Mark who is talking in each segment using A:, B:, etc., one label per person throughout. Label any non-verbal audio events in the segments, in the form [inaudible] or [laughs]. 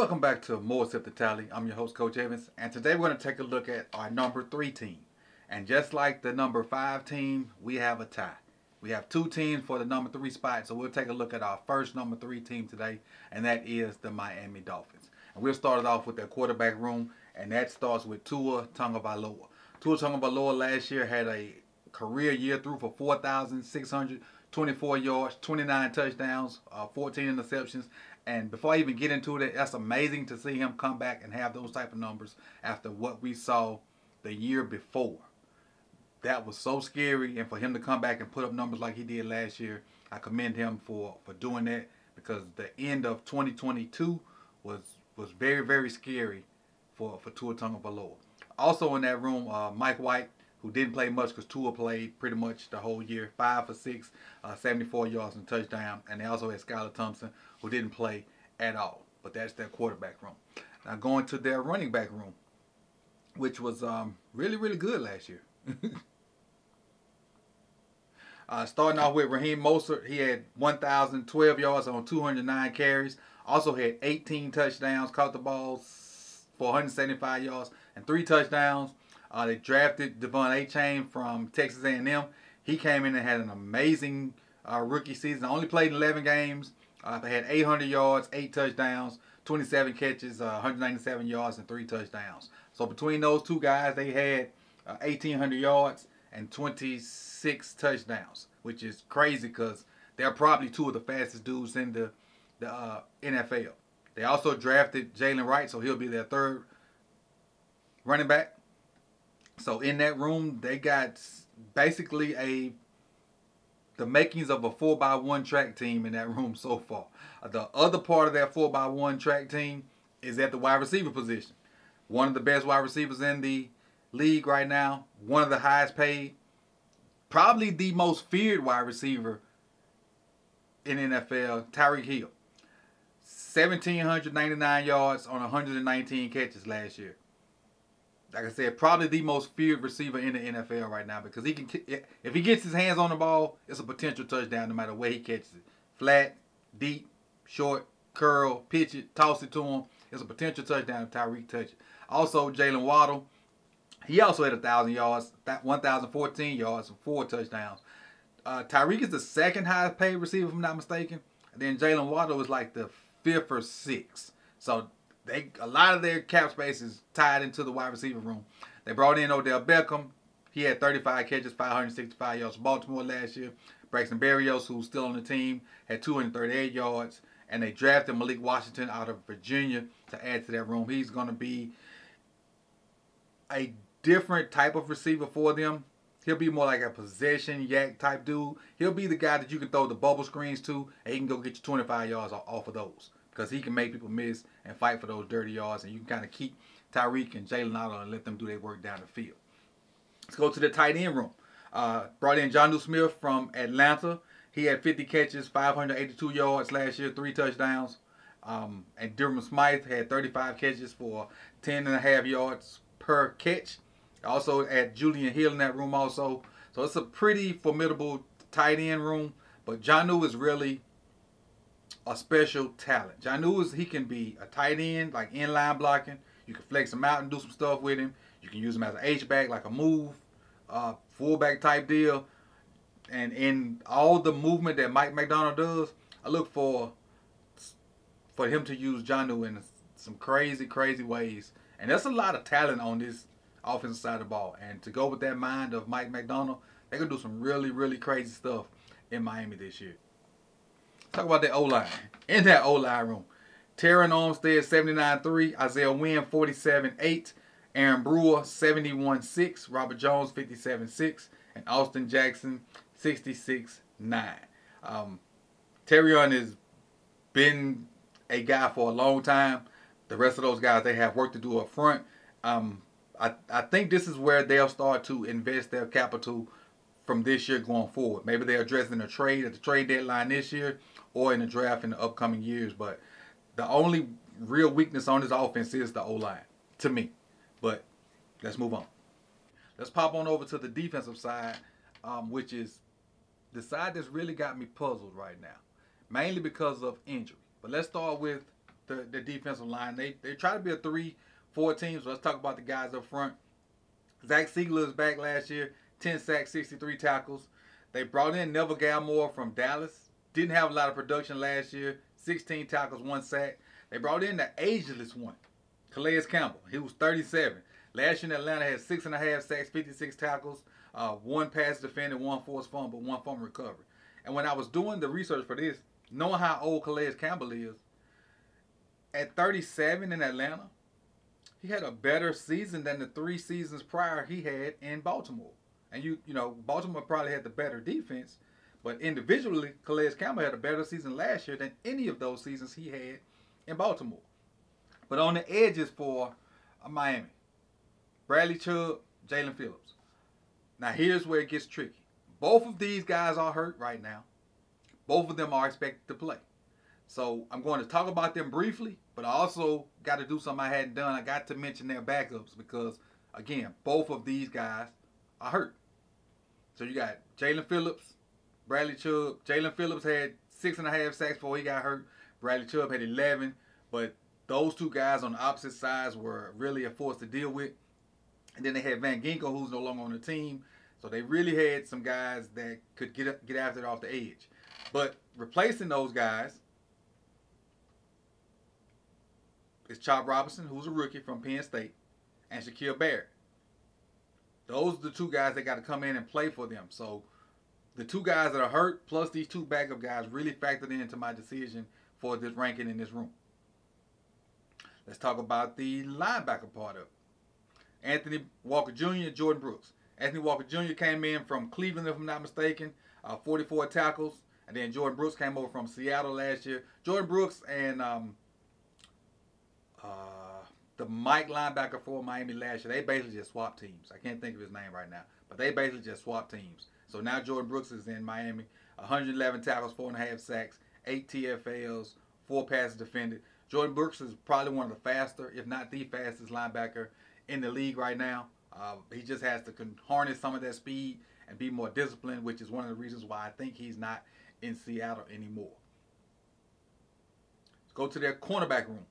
A: Welcome back to More Sip2Tally. I'm your host, Coach Evans, and today we're going to take a look at our number three team. And just like the number five team, we have a tie. We have two teams for the number three spot, so we'll take a look at our first number three team today, and that is the Miami Dolphins. And we'll start it off with their quarterback room, and that starts with Tua Tagovailoa. Tua Tagovailoa last year had a career year through for 4,624 yards, 29 touchdowns, uh, 14 interceptions, and before I even get into it, that's amazing to see him come back and have those type of numbers after what we saw the year before. That was so scary, and for him to come back and put up numbers like he did last year, I commend him for for doing that because the end of 2022 was was very very scary for for Tua Tagovailoa. Also in that room, uh, Mike White, who didn't play much because Tua played pretty much the whole year, five for six, uh, 74 yards and touchdown, and they also had Skylar Thompson, who didn't play at all. But that's their quarterback room. Now going to their running back room, which was um, really really good last year. [laughs] Uh, starting off with Raheem Mostert, he had 1,012 yards on 209 carries. Also had 18 touchdowns, caught the balls for 175 yards and three touchdowns. Uh, they drafted De'Von Achane from Texas A&M. He came in and had an amazing uh, rookie season. Only played 11 games. Uh, they had 800 yards, eight touchdowns, 27 catches, 197 uh, yards, and three touchdowns. So between those two guys, they had 1,800 uh, yards and 26 touchdowns, which is crazy because they're probably two of the fastest dudes in the the uh, NFL. They also drafted Jaylen Wright, so he'll be their third running back. So in that room, they got basically a the makings of a four by one track team in that room so far. The other part of that four by one track team is at the wide receiver position. One of the best wide receivers in the league right now, one of the highest paid, probably the most feared wide receiver in NFL, Tyreek Hill. 1,799 yards on 119 catches last year. Like I said, probably the most feared receiver in the NFL right now because he can, if he gets his hands on the ball, it's a potential touchdown no matter where he catches it. Flat, deep, short, curl, pitch it, toss it to him. It's a potential touchdown if Tyreek touch it. Also, Jaylen Waddle, he also had 1,000 yards, 1,014 yards, and four touchdowns. Uh, Tyreek is the second highest paid receiver, if I'm not mistaken. And then Jaylen Waddle was like the fifth or sixth. So they a lot of their cap space is tied into the wide receiver room. They brought in Odell Beckham. He had 35 catches, 565 yards. Baltimore last year. Braxton Berrios, who's still on the team, had 238 yards. And they drafted Malik Washington out of Virginia to add to that room. He's going to be a different type of receiver for them. He'll be more like a possession YAC type dude. He'll be the guy that you can throw the bubble screens to, and he can go get you 25 yards off of those because he can make people miss and fight for those dirty yards, and you can kind of keep Tyreek and Jaylen out and let them do their work down the field. Let's go to the tight end room. Uh, brought in John Jonnu Smith from Atlanta. He had 50 catches, 582 yards last year, three touchdowns. Um, and Durham Smythe had 35 catches for 10 and a half yards per catch. Also at Julian Hill in that room also. So it's a pretty formidable tight end room. But Jonnu is really a special talent. Jonnu is he can be a tight end, like inline blocking. You can flex him out and do some stuff with him. You can use him as an H-back, like a move, uh, fullback type deal. And in all the movement that Mike McDaniel does, I look for for him to use Jonnu in some crazy, crazy ways. And that's a lot of talent on this offensive side of the ball. And to go with that mind of Mike McDaniel, they're going to do some really, really crazy stuff in Miami this year. Talk about that O-line. In that O-line room, Terron Armstead, 79-3. Isaiah Wynn, 47-8. Aaron Brewer, 71-6. Robert Jones, 57-6. And Austin Jackson, 66-9. Um, Terron has been a guy for a long time. The rest of those guys, they have work to do up front. Um, I, I think this is where they'll start to invest their capital from this year going forward. Maybe they're addressing a trade at the trade deadline this year or in the draft in the upcoming years. But the only real weakness on this offense is the O line, to me. But let's move on. Let's pop on over to the defensive side, um, which is the side that's really got me puzzled right now, mainly because of injury. But let's start with the, the defensive line. They they try to be a three four team. So let's talk about the guys up front. Zach Sieler is back last year, 10 sacks, 63 tackles. They brought in Neville Gallimore from Dallas. Didn't have a lot of production last year. 16 tackles, one sack. They brought in the ageless one, Calais Campbell. He was 37. Last year in Atlanta had six and a half sacks, 56 tackles, uh, one pass defended, one forced fumble, but one fumble recovery. And when I was doing the research for this, knowing how old Calais Campbell is, at 37 in Atlanta, he had a better season than the three seasons prior he had in Baltimore. And you, you know, Baltimore probably had the better defense, but individually, Calais Campbell had a better season last year than any of those seasons he had in Baltimore. But on the edges for uh, Miami, Bradley Chubb, Jaelan Phillips. Now here's where it gets tricky. Both of these guys are hurt right now. Both of them are expected to play. So I'm going to talk about them briefly, but I also got to do something I hadn't done. I got to mention their backups because, again, both of these guys are hurt. So you got Jaelan Phillips, Bradley Chubb. Jaelan Phillips had six and a half sacks before he got hurt. Bradley Chubb had 11, but those two guys on the opposite sides were really a force to deal with. And then they had Van Ginkel, who's no longer on the team. So they really had some guys that could get get after it off the edge. But replacing those guys is Chop Robinson, who's a rookie from Penn State, and Shaquille Barrett. Those are the two guys that got to come in and play for them. So the two guys that are hurt, plus these two backup guys, really factored into my decision for this ranking in this room. Let's talk about the linebacker part of it. Anthony Walker Jr., Jordyn Brooks. Anthony Walker Jr. came in from Cleveland, if I'm not mistaken, uh, 44 tackles. And then Jordyn Brooks came over from Seattle last year. Jordyn Brooks and um, uh, the Mike linebacker for Miami last year, they basically just swapped teams. I can't think of his name right now, but they basically just swapped teams. So now Jordyn Brooks is in Miami, 111 tackles, four and a half sacks, eight TFLs, four passes defended. Jordyn Brooks is probably one of the faster, if not the fastest linebacker in the league right now. Uh, he just has to harness some of that speed and be more disciplined, which is one of the reasons why I think he's not in Seattle anymore. Let's go to their cornerback room.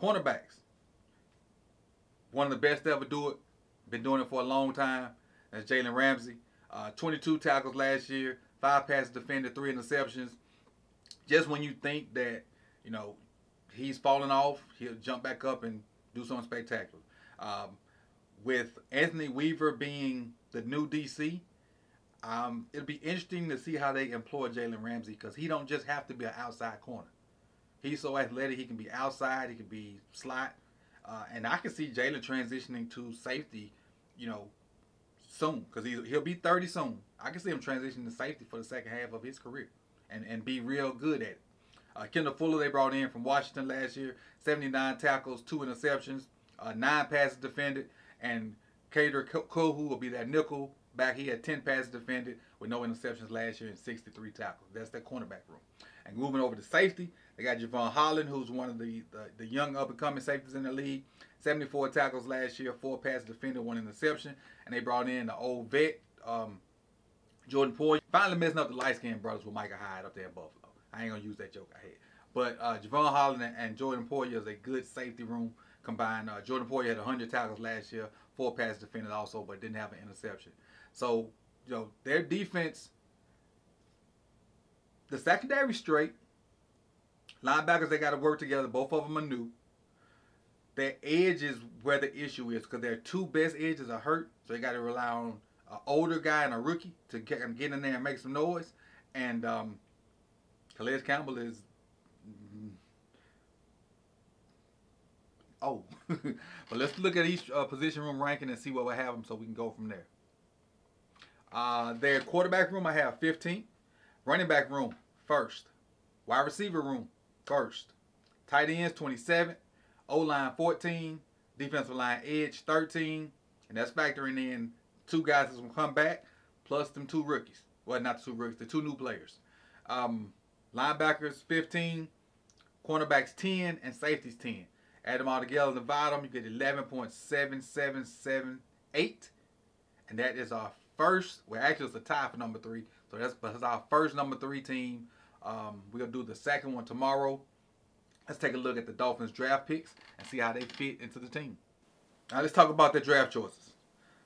A: Cornerbacks. One of the best to ever do it. Been doing it for a long time. That's Jalen Ramsey. Uh, 22 tackles last year, five passes defended, three interceptions. Just when you think that, you know, he's falling off, he'll jump back up and do something spectacular. Um, with Anthony Weaver being the new DC, um, it'll be interesting to see how they employ Jalen Ramsey because he don't just have to be an outside corner. He's so athletic; he can be outside, he can be slot, uh, and I can see Jalen transitioning to safety, you know, soon because he he'll be 30 soon. I can see him transitioning to safety for the second half of his career, and and be real good at it. Uh, Kendall Fuller they brought in from Washington last year, 79 tackles, two interceptions, uh, nine passes defended, and Kader Kohou will be that nickel back. He had 10 passes defended with no interceptions last year and 63 tackles. That's that cornerback room. And moving over to safety, they got Jevon Holland, who's one of the, the, the young up-and-coming safeties in the league. 74 tackles last year, four passes defended, one interception. And they brought in the old vet, um, Jordan Poyer. Finally messing up the light-skinned brothers with Micah Hyde up there in Buffalo. I ain't to use that joke I had. But uh, Jevon Holland and, and Jordan Poyer is a good safety room combined. Uh, Jordan Poyer had 100 tackles last year, four passes defended also, but didn't have an interception. So, you know, their defense, the secondary straight. Linebackers, they got to work together. Both of them are new. Their edge is where the issue is because their two best edges are hurt. So they got to rely on an older guy and a rookie to get, get in there and make some noise. And um, Calais Campbell is Oh, [laughs] but let's look at each uh, position room ranking and see what we have them so we can go from there. Uh, their quarterback room, I have 15. Running back room, first. Wide receiver room, first. Tight ends, 27. O-line, 14. Defensive line edge, 13. And that's factoring in two guys that's to come back, plus them two rookies. Well, not the two rookies, the two new players. Um, linebackers, 15. Cornerbacks, 10. And safeties, 10. Add them all together, divide them, you get 11.7778. And that is our first, well, actually, it's a tie for number three. So that's, that's our first number three team. Um, we're going to do the second one tomorrow. let's take a look at the Dolphins draft picks and see how they fit into the team. Now let's talk about their draft choices.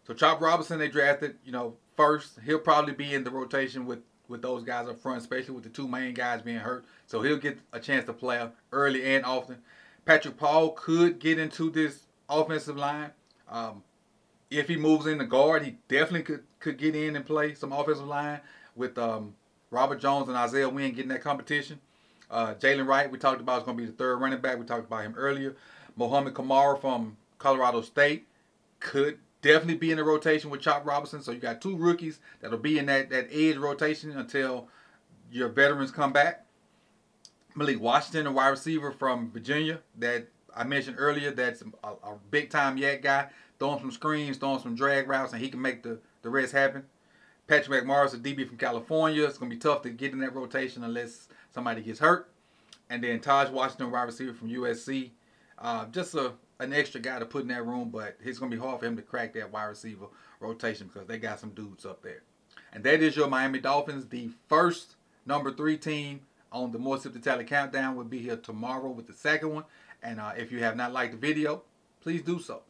A: So Chop Robinson they drafted, you know, first. He'll probably be in the rotation with with those guys up front, especially with the two main guys being hurt. So he'll get a chance to play early and often. Patrick Paul could get into this offensive line. Um, if he moves in the guard, he definitely could could get in and play some offensive line with um, Robert Jones and Isaiah Wynn getting that competition. Uh, Jaylen Wright, we talked about, is going to be the third running back. We talked about him earlier. Mohamed Kamara from Colorado State could definitely be in the rotation with Chop Robinson. So you got two rookies that'll be in that, that edge rotation until your veterans come back. Malik Washington, a wide receiver from Virginia that I mentioned earlier, that's a, a big time YAC guy, throwing some screens, throwing some drag routes, and he can make the, the rest happen. Patrick McMorris, a DB from California. It's going to be tough to get in that rotation unless somebody gets hurt. And then Taj Washington, wide receiver from USC. Uh, just a an extra guy to put in that room, but it's going to be hard for him to crack that wide receiver rotation because they got some dudes up there. And that is your Miami Dolphins. The first number three team on the More Sip2Tally Countdown will be here tomorrow with the second one. And uh, if you have not liked the video, please do so.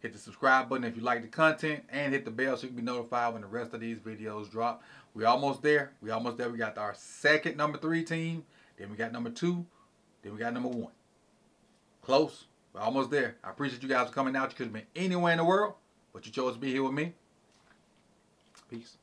A: Hit the subscribe button if you like the content and hit the bell so you can be notified when the rest of these videos drop. We're almost there. We're almost there. We got our second number three team. Then we got number two. Then we got number one. Close. We're almost there. I appreciate you guys for coming out. You could have been anywhere in the world, but you chose to be here with me. Peace.